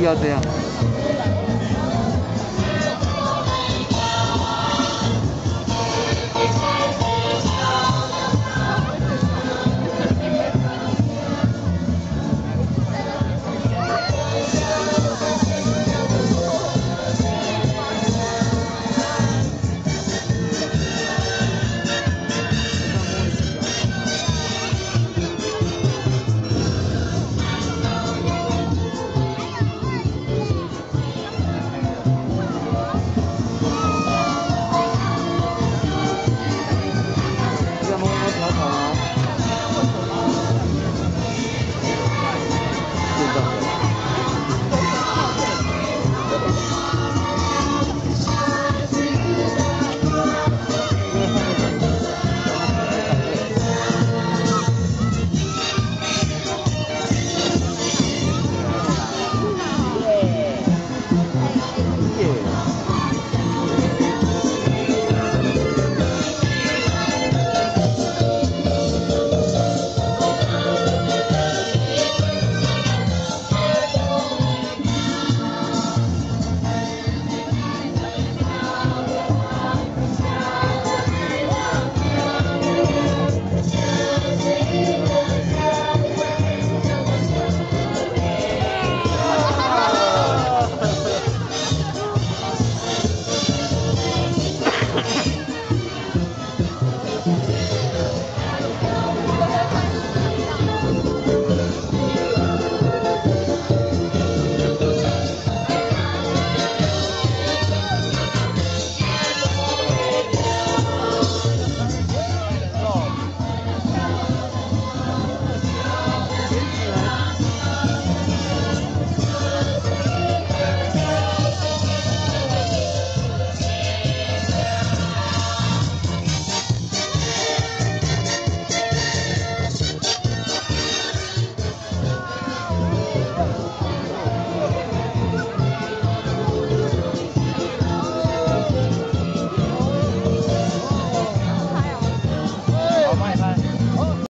이어돼요.